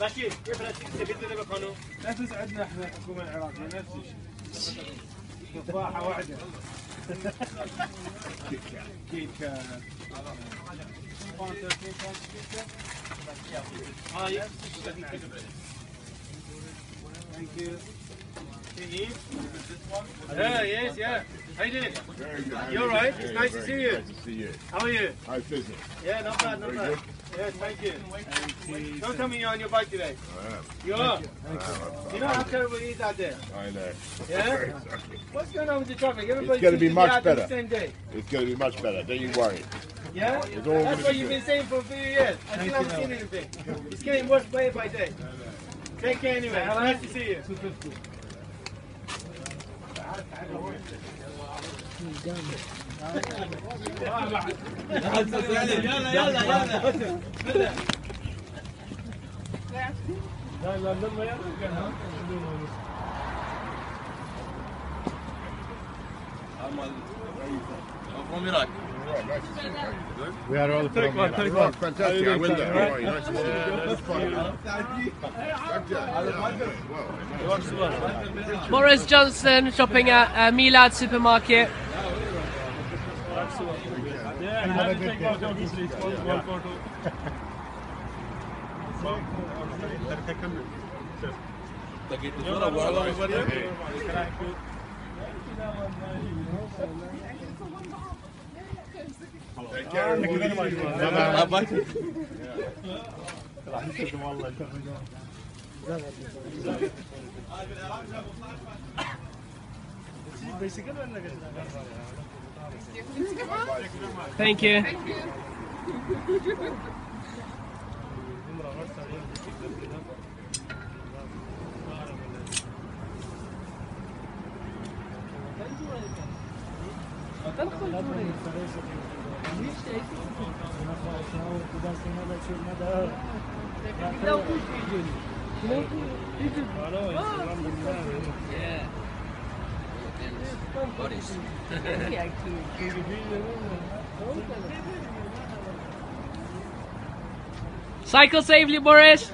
بشير كيف راسك تبيت لنا بقانون؟ لا تسعدنا إحنا الحكومة العراقيه نفس الشيء. تفاحه واحدة. كيكه كيكه هاي Thank you. Yes, yes. How you doing? Very good. You all right? It's nice to see you. Nice to see you. How are you? How's business? Yeah, not bad, not Very bad. good. Yes, thank you. Don't tell me you're on your bike today. I am. You are? Uh, you know how terrible it is out there? I know. Yeah? Exactly. What's going on with the traffic? Everybody gonna be much better. same day. It's going to be much better. Don't you worry. Yeah? all That's what be you've good. been saying for a few years. I still haven't seen anything. It's getting worse day by day. Take care anyway. Nice to see you. يلا يلا يلا لا لا لما يلا عمل رئيسه مفهوم راكب right, nice to see you. Good? We are all from Right, fantastic. I will there. How are you? Nice to see you. Good fun. Thank you. Yeah, well, Boris Johnson shopping at uh, Milad supermarket. Take care. everybody. Cycle safely, Boris.